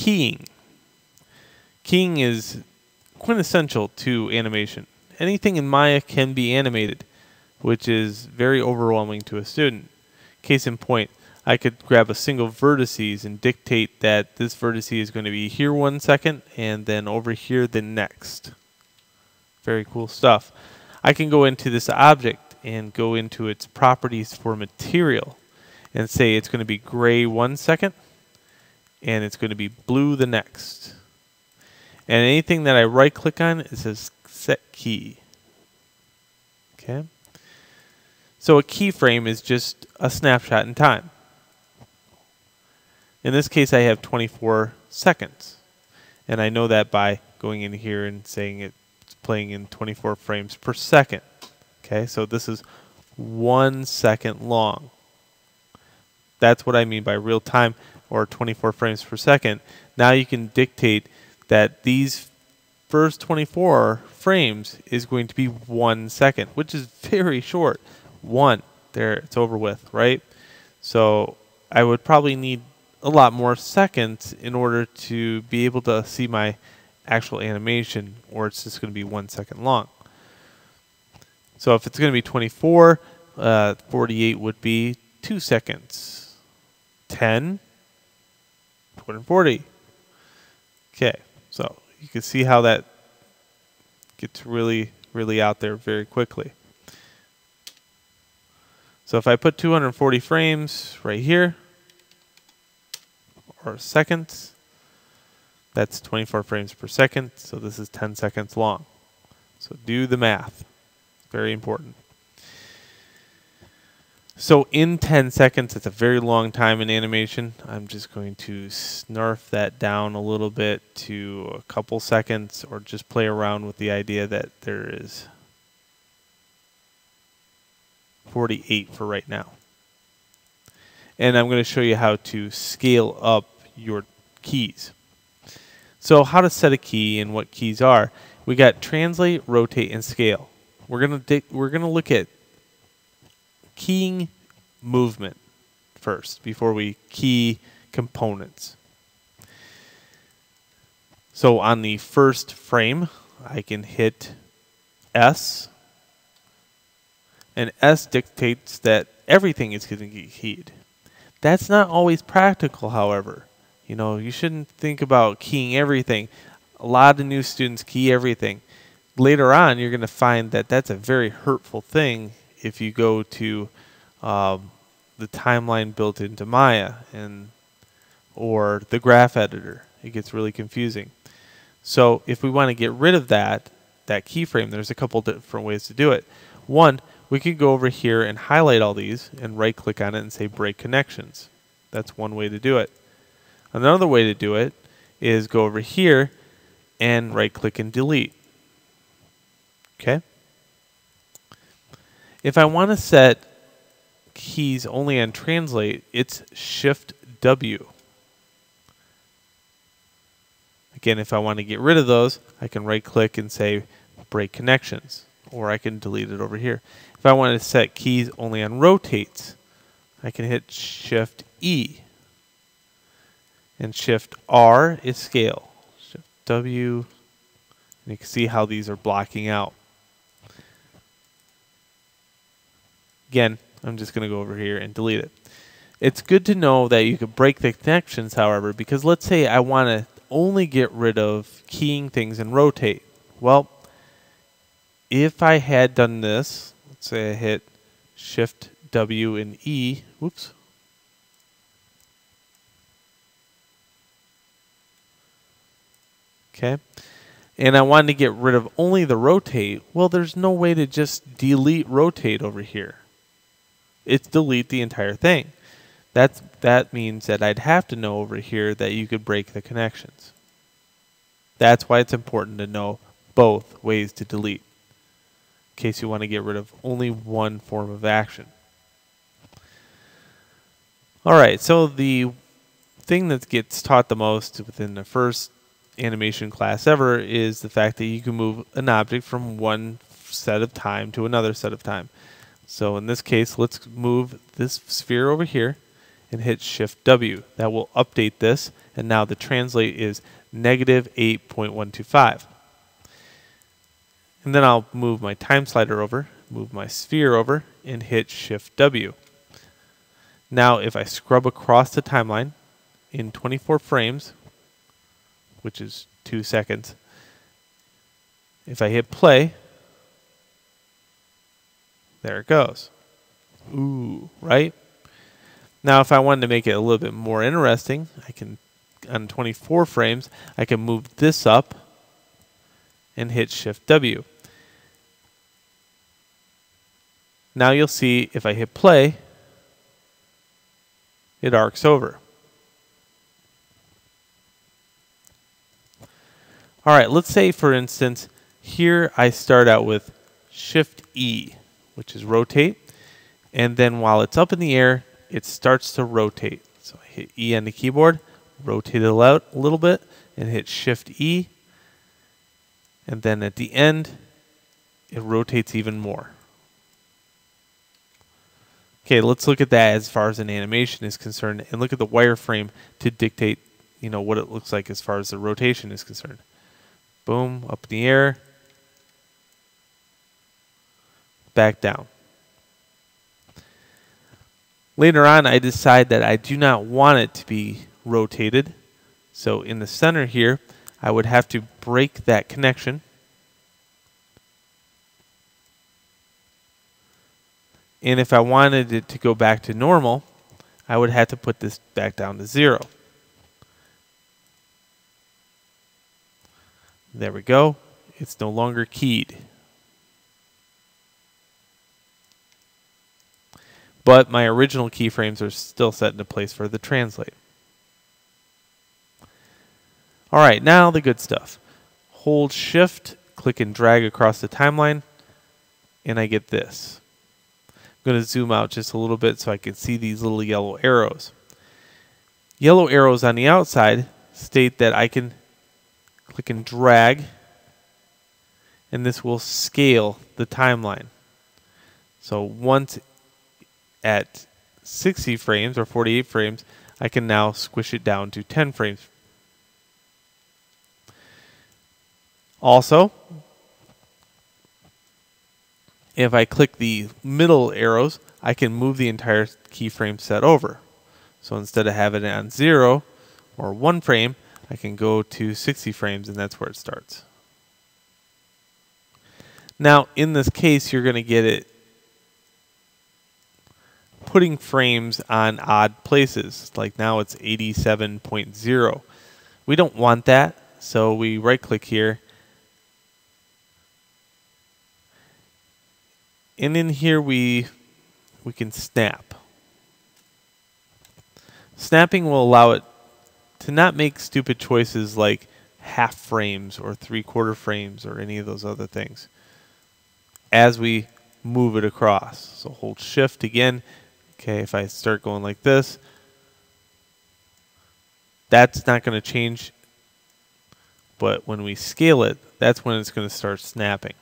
Keying. Keying is quintessential to animation. Anything in Maya can be animated, which is very overwhelming to a student. Case in point, I could grab a single vertices and dictate that this vertice is going to be here one second and then over here the next. Very cool stuff. I can go into this object and go into its properties for material and say it's going to be gray one second and it's going to be blue the next. And anything that I right click on, it says set key. Okay. So a keyframe is just a snapshot in time. In this case, I have 24 seconds. And I know that by going in here and saying it's playing in 24 frames per second. Okay, so this is one second long. That's what I mean by real time or 24 frames per second. Now you can dictate that these first 24 frames is going to be one second, which is very short. One, there, it's over with, right? So I would probably need a lot more seconds in order to be able to see my actual animation, or it's just going to be one second long. So if it's going to be 24, uh, 48 would be two seconds. 10, 240. Okay, so you can see how that gets really, really out there very quickly. So if I put 240 frames right here, or seconds, that's 24 frames per second, so this is 10 seconds long. So do the math. Very important. So in 10 seconds, it's a very long time in animation. I'm just going to snarf that down a little bit to a couple seconds or just play around with the idea that there is 48 for right now. And I'm going to show you how to scale up your keys. So how to set a key and what keys are. We got translate, rotate, and scale. We're going to we're going to look at keying movement first before we key components. So on the first frame, I can hit S, and S dictates that everything is going to get keyed. That's not always practical, however. You know, you shouldn't think about keying everything. A lot of new students key everything. Later on, you're going to find that that's a very hurtful thing if you go to um, the timeline built into Maya and or the graph editor. It gets really confusing. So if we want to get rid of that that keyframe, there's a couple different ways to do it. One, we could go over here and highlight all these and right click on it and say break connections. That's one way to do it. Another way to do it is go over here and right click and delete. Okay? If I want to set keys only on translate, it's Shift W. Again, if I want to get rid of those, I can right click and say break connections, or I can delete it over here. If I want to set keys only on rotates, I can hit Shift E. And Shift R is scale. Shift W, and you can see how these are blocking out. Again, I'm just going to go over here and delete it. It's good to know that you can break the connections, however, because let's say I want to only get rid of keying things and rotate. Well, if I had done this, let's say I hit Shift W and E, whoops. Okay. And I wanted to get rid of only the rotate. Well, there's no way to just delete rotate over here it's delete the entire thing. That's, that means that I'd have to know over here that you could break the connections. That's why it's important to know both ways to delete in case you want to get rid of only one form of action. Alright, so the thing that gets taught the most within the first animation class ever is the fact that you can move an object from one set of time to another set of time. So in this case, let's move this sphere over here and hit Shift W. That will update this, and now the translate is negative 8.125. And then I'll move my time slider over, move my sphere over, and hit Shift W. Now if I scrub across the timeline in 24 frames, which is 2 seconds, if I hit play, there it goes. Ooh, right? Now if I wanted to make it a little bit more interesting, I can, on 24 frames, I can move this up and hit Shift W. Now you'll see if I hit play, it arcs over. All right, let's say for instance, here I start out with Shift E, which is rotate, and then while it's up in the air, it starts to rotate. So I hit E on the keyboard, rotate it out a little bit, and hit Shift E, and then at the end, it rotates even more. Okay, let's look at that as far as an animation is concerned and look at the wireframe to dictate, you know, what it looks like as far as the rotation is concerned. Boom, up in the air, back down. Later on, I decide that I do not want it to be rotated. So in the center here, I would have to break that connection. And if I wanted it to go back to normal, I would have to put this back down to zero. There we go. It's no longer keyed. But my original keyframes are still set into place for the translate. All right, now the good stuff. Hold shift, click and drag across the timeline, and I get this. I'm going to zoom out just a little bit so I can see these little yellow arrows. Yellow arrows on the outside state that I can click and drag and this will scale the timeline. So once at 60 frames or 48 frames, I can now squish it down to 10 frames. Also, if I click the middle arrows, I can move the entire keyframe set over. So instead of having it on 0 or 1 frame, I can go to 60 frames and that's where it starts. Now, in this case, you're going to get it putting frames on odd places. Like now it's 87.0. We don't want that, so we right click here and in here we we can snap. Snapping will allow it to not make stupid choices like half frames or three quarter frames or any of those other things as we move it across. So hold shift again. Okay, if I start going like this, that's not going to change. But when we scale it, that's when it's going to start snapping.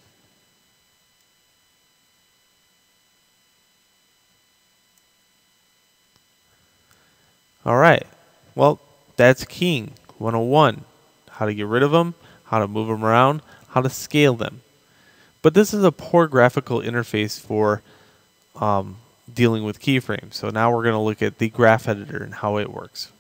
All right. Well, that's keying 101. How to get rid of them, how to move them around, how to scale them. But this is a poor graphical interface for um, dealing with keyframes. So now we're going to look at the graph editor and how it works.